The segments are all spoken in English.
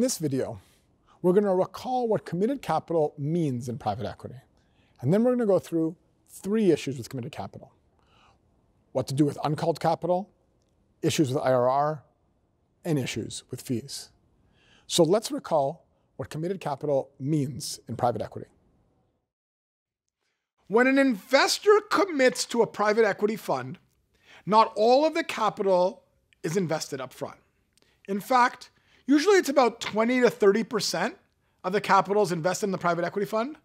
this video, we're going to recall what committed capital means in private equity. And then we're going to go through three issues with committed capital. What to do with uncalled capital, issues with IRR, and issues with fees. So let's recall what committed capital means in private equity. When an investor commits to a private equity fund, not all of the capital is invested up front. In fact, usually it's about 20 to 30% of the capital is invested in the private equity fund,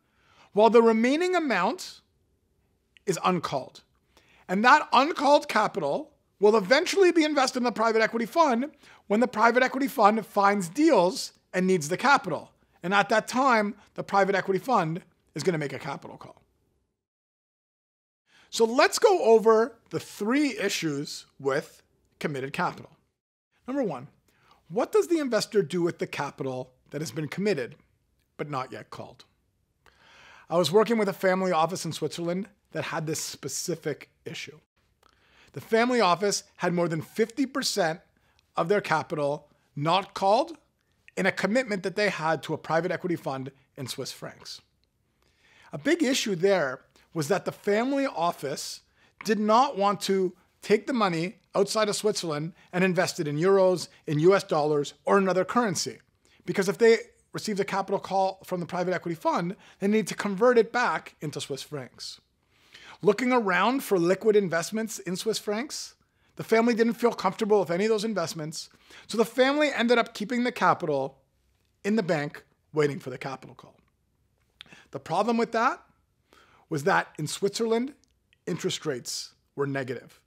while the remaining amount is uncalled. And that uncalled capital will eventually be invested in the private equity fund when the private equity fund finds deals and needs the capital. And at that time, the private equity fund is going to make a capital call. So let's go over the three issues with committed capital. Number one, what does the investor do with the capital that has been committed but not yet called? I was working with a family office in Switzerland that had this specific issue. The family office had more than 50% of their capital not called in a commitment that they had to a private equity fund in Swiss francs. A big issue there was that the family office did not want to take the money outside of Switzerland and invest it in euros, in US dollars, or another currency. Because if they received a capital call from the private equity fund, they need to convert it back into Swiss francs. Looking around for liquid investments in Swiss francs, the family didn't feel comfortable with any of those investments. So the family ended up keeping the capital in the bank, waiting for the capital call. The problem with that was that in Switzerland, interest rates were negative.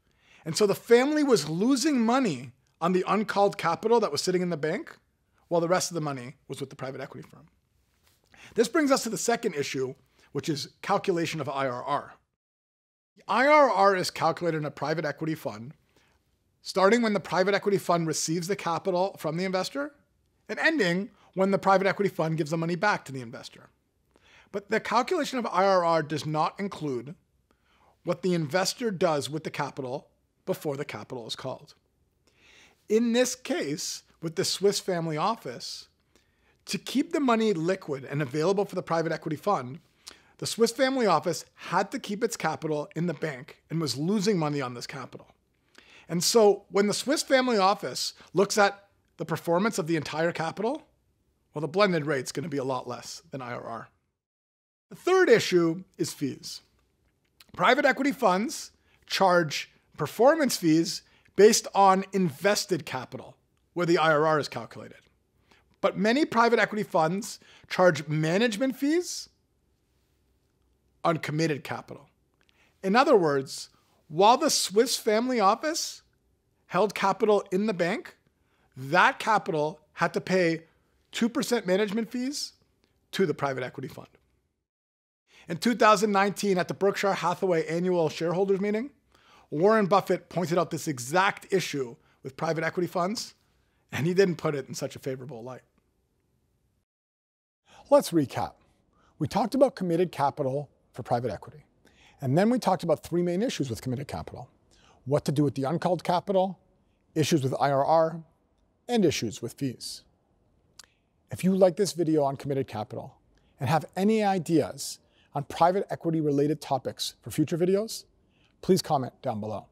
And so the family was losing money on the uncalled capital that was sitting in the bank, while the rest of the money was with the private equity firm. This brings us to the second issue, which is calculation of IRR. IRR is calculated in a private equity fund, starting when the private equity fund receives the capital from the investor and ending when the private equity fund gives the money back to the investor. But the calculation of IRR does not include what the investor does with the capital before the capital is called. In this case, with the Swiss family office, to keep the money liquid and available for the private equity fund, the Swiss family office had to keep its capital in the bank and was losing money on this capital. And so when the Swiss family office looks at the performance of the entire capital, well, the blended rate is going to be a lot less than IRR. The third issue is fees. Private equity funds charge performance fees based on invested capital, where the IRR is calculated. But many private equity funds charge management fees on committed capital. In other words, while the Swiss family office held capital in the bank, that capital had to pay 2% management fees to the private equity fund. In 2019, at the Berkshire Hathaway annual shareholders meeting, Warren Buffett pointed out this exact issue with private equity funds, and he didn't put it in such a favorable light. Let's recap. We talked about committed capital for private equity. And then we talked about three main issues with committed capital. What to do with the uncalled capital, issues with IRR, and issues with fees. If you like this video on committed capital and have any ideas on private equity related topics for future videos, please comment down below.